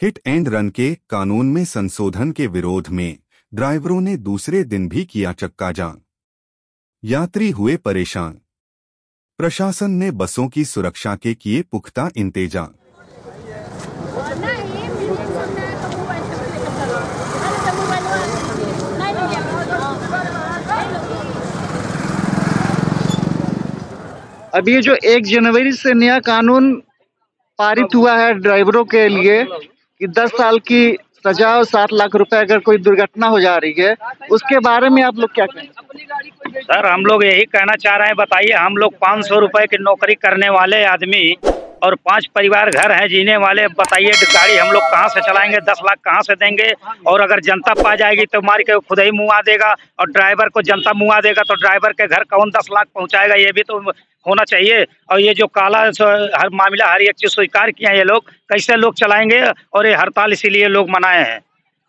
Hit and run के कानून में संशोधन के विरोध में ड्राइवरों ने दूसरे दिन भी किया चक्का जाम यात्री हुए परेशान। प्रशासन ने बसों की सुरक्षा के किए पुख्ता इंतज़ाम। अब ये जो एक जनवरी से नया कानून पारित हुआ है ड्राइवरों के लिए कि 10 साल की सजा और सात लाख रुपए अगर कोई दुर्घटना हो जा रही है, उसके बारे में आप लोग क्या कहें सर, हम लोग यही कहना चाह रहे हैं, बताइए, हम लोग पाँच सौ रुपए की नौकरी करने वाले आदमी और पाँच परिवार घर हैं जीने वाले, बताइए गाड़ी हम लोग कहाँ से चलाएँगे? दस लाख कहाँ से देंगे? और अगर जनता पा जाएगी तो मार के खुद ही मुआ देगा, और ड्राइवर को जनता मुआ देगा तो ड्राइवर के घर कौन दस लाख पहुँचाएगा? ये भी तो होना चाहिए। और ये जो काला हर मामला, हर एक चीज़ स्वीकार किया है ये लोग, कैसे लोग चलाएँगे? और ये हड़ताल इसीलिए लोग मनाए हैं।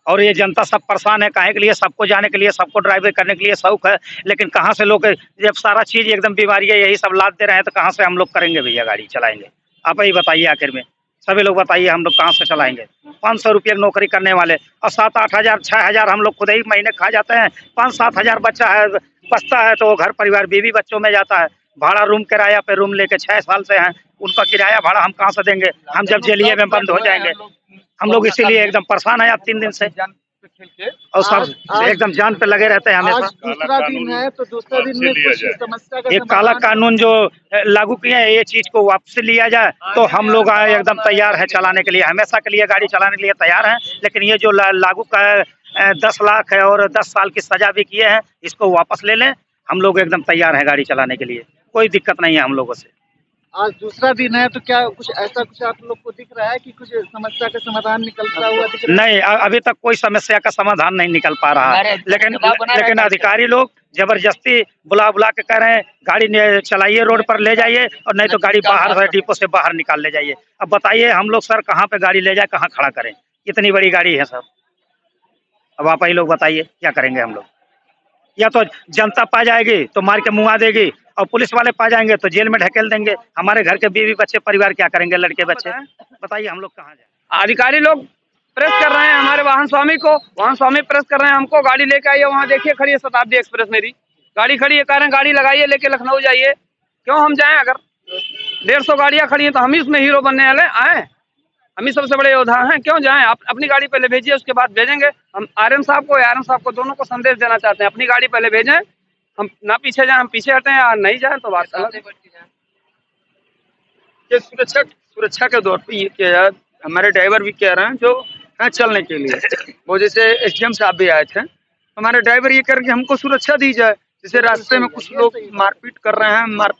और ये जनता सब परेशान है कहे के लिए? सबको जाने के लिए, सबको ड्राइवर करने के लिए शौक है, लेकिन कहाँ से लोग, जब सारा चीज़ एकदम बीमारी है, यही सब लाद दे रहे हैं तो कहाँ से हम लोग करेंगे भैया गाड़ी, चलाएँगे? आप ही बताइए आखिर में। सभी लोग बताइए, हम लोग कहाँ से चलाएँगे? पाँच सौ रुपये नौकरी करने वाले, और सात आठ हज़ार छः हज़ार हम लोग खुद ही महीने खा जाते हैं। पाँच सात हज़ार बच्चा है, बचता है तो वो घर परिवार, बीवी बच्चों में जाता है। भाड़ा रूम किराया पे रूम लेके छह साल से हैं, उनका किराया भाड़ा हम कहाँ से देंगे? हम जब जेलिए में बंद हो जाएँगे। हम लोग इसीलिए एकदम परेशान है आप तीन दिन से। और सब एकदम जान पे लगे रहते हैं हमेशा दूसरा दिन है तो दूसरा दिन में कुछ समस्या का एक काला कानून जो लागू किए हैं ये चीज़ को वापस लिया जाए तो हम लोग एकदम तैयार है चलाने के लिए। हमेशा के लिए गाड़ी चलाने के लिए तैयार हैं लेकिन ये जो लागू का दस लाख है और दस साल की सजा भी किए हैं इसको वापस ले लें। हम लोग एकदम तैयार हैं गाड़ी चलाने के लिए। कोई दिक्कत नहीं है हम लोगों से। आज दूसरा दिन है तो क्या कुछ ऐसा कुछ आप लोग को दिख रहा है कि कुछ समस्या का समाधान निकलता हुआ दिख रहा नहीं अभी तक कोई समस्या का समाधान नहीं निकल पा रहा है। लेकिन लेकिन अधिकारी लोग ज़बरदस्ती बुला बुला के कह रहे हैं गाड़ी चलाइए रोड पर ले जाइए और नहीं तो गाड़ी बाहर डिपो से बाहर निकाल ले जाइए। अब बताइए हम लोग सर कहाँ पे गाड़ी ले जाए कहाँ खड़ा करें? इतनी बड़ी गाड़ी है सर। अब आप ही लोग बताइए क्या करेंगे हम लोग? या तो जनता पा जाएगी तो मार के मुआ देगी और पुलिस वाले पा जाएँगे तो जेल में ढकेल देंगे। हमारे घर के बीवी बच्चे परिवार क्या करेंगे लड़के बच्चे? बताइए हम लोग कहाँ जाए? अधिकारी लोग प्रेस कर रहे हैं हमारे वाहन स्वामी को। वाहन स्वामी प्रेस कर रहे हैं हमको। गाड़ी लेके आइए वहाँ देखिए खड़ी है शताब्दी एक्सप्रेस मेरी। गाड़ी खड़ी है कह रहे हैं गाड़ी लगाइए लेके लखनऊ जाइए। क्यों हम जाएँ अगर? डेढ़ सौ गाड़ियाँ खड़ी हैं तो हम ही उसमें हीरो बनने वाले आए। हम ही सबसे बड़े योद्धा हैं। क्यों जाएँ? आप अपनी गाड़ी पहले भेजिए उसके बाद भेजेंगे। हम आर साहब को आर साहब को दोनों को संदेश देना चाहते हैं। अपनी गाड़ी पहले भेजें हम ना पीछे जाए हम पीछे हटे या नहीं जाए तो बात अलग ये सुरक्षा सुरक्षा के दौर पे ये किया जाए हमारे ड्राइवर भी कह रहे हैं जो है चलने के लिए। वो जैसे एस डी एम साहब भी आए थे हमारे ड्राइवर ये कह रहे कि हमको सुरक्षा दी जाए। जैसे रास्ते में कुछ लोग मारपीट कर रहे हैं मार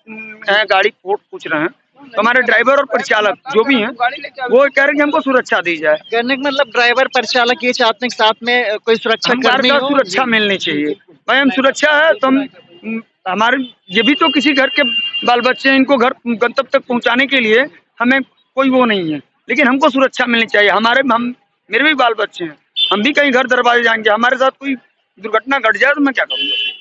हैं गाड़ी फोट पूछ रहे हैं तो हमारे ड्राइवर और परिचालक जो भी हैं वो कह रहे हैं हमको सुरक्षा दी जाए। कहने का मतलब ड्राइवर परिचालक ये चाहते हैं साथ में कोई सुरक्षा सुरक्षा मिलनी चाहिए। हम सुरक्षा है तो हम हमारे ये भी तो किसी घर के बाल बच्चे हैं इनको घर गंतव्य तक पहुँचाने के लिए हमें कोई वो नहीं है। लेकिन हमको सुरक्षा मिलनी चाहिए। हमारे हम मेरे भी बाल बच्चे हैं। हम भी कहीं घर दरवाजे जाएँगे। हमारे साथ कोई दुर्घटना घट जाए तो मैं क्या करूँगा?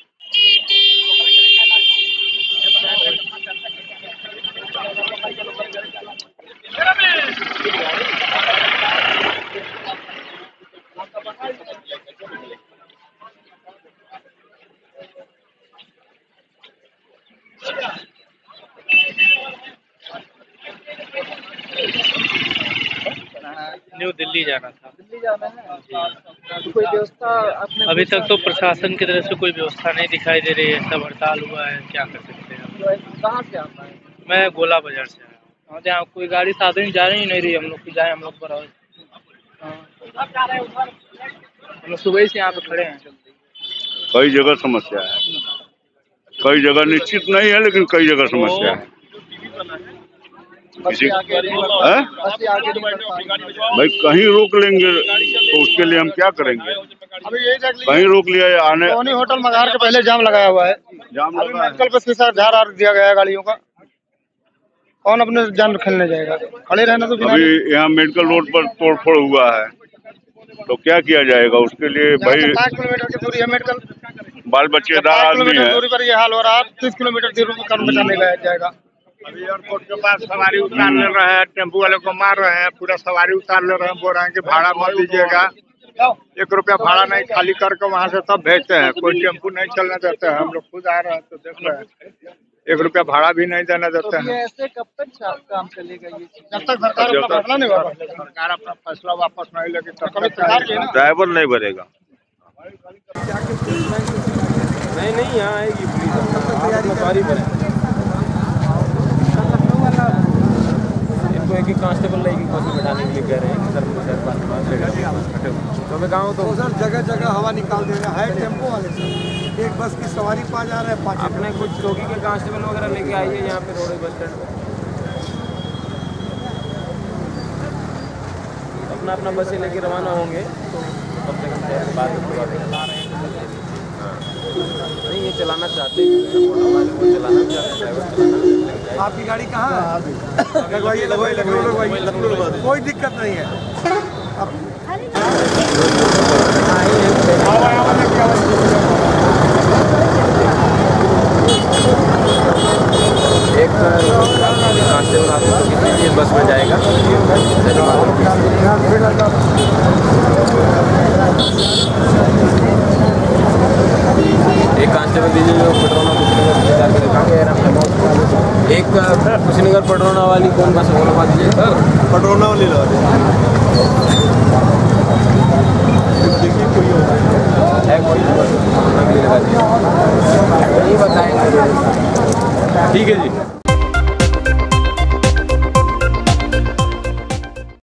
न्यू दिल्ली जाना था। दिल्ली जाना है? तो कोई व्यवस्था अभी तक तो प्रशासन की तरफ़ से कोई व्यवस्था नहीं दिखाई दे रही है। सब हड़ताल हुआ है। क्या कर सकते हैं कहाँ से आता है? मैं गोला बाज़ार से आया हूँ। यहाँ कोई गाड़ी साधन जा रही नहीं रही। हम लोग की जाए हम लोग पर हम लोग सुबह से यहाँ पे खड़े हैं। कई जगह समस्या है। कई जगह निश्चित नहीं है लेकिन कई जगह समस्या है। किसी भाई कहीं रोक लेंगे तो उसके लिए हम क्या करेंगे? कहीं रोक लिया आने होटल मगार के पहले जाम लगाया हुआ है। जाम लगा है मेडिकल पे साथ झाड़ दिया गया है गाड़ियों का। कौन अपने जान खेलने जाएगा? खड़े रहना तो अभी यहाँ मेडिकल रोड पर तोड़ फोड़ हुआ है। तो क्या किया जाएगा? उसके लिए भाई पाँच किलोमीटर की दूरी है मेडिकल बाल बच्चेदार आदमी है। दूरी पर ये हाल हो रहा है। तीस किलोमीटर दूरी पर कर्म बचाने जाएगा। अभी एयरपोर्ट के पास सवारी उतार ले रहे हैं टेंपू वाले को मार रहे हैं पूरा सवारी उतार ले रहे हैं बोल रहे हैं कि भाड़ा मत दीजिएगा। एक रुपया भाड़ा नहीं खाली करके वहाँ से तब भेजते हैं कोई टेंपू नहीं चलने देते हैं हम लोग खुद आ रहे हैं तो देख रहे हैं। एक रुपया भाड़ा भी नहीं देने देते तो हैं। ऐसे कब तक काम चलेगा ये जब तक सरकार अपना फैसला नहीं वापस सरकार अपना फैसला वापस नहीं लेगी तब ड्राइवर नहीं भरेगा नहीं नहीं यहाँ आएगी पुलिस सवारी इनको एक एक कांस्टेबल लेगी बस में बैठाने के लिए कह रहे हैं कि सर सर पास पास तो मैं गाँव तो तो सर जगह जगह हवा निकाल दे रहे हैं है टेंपो वाले सर एक बस की सवारी पा जा रहे हैं पाँच अपने कुछ चौकी के कांस्टेबल वगैरह लेके आइए यहाँ पे रोड बस स्टैंड पे अपना अपना बसें लेके रवाना होंगे तो कम से कम बाद पूरा। हाँ नहीं ये चलाना चाहते हैं ऑटो वाले को चलाना चाहते हैं ड्राइवर चलाना लेकिन जाए आपकी गाड़ी कहाँ है लगवाइए लगवाइए लगवाइए लगवाइए कोई दिक्कत नहीं है एक más seguro.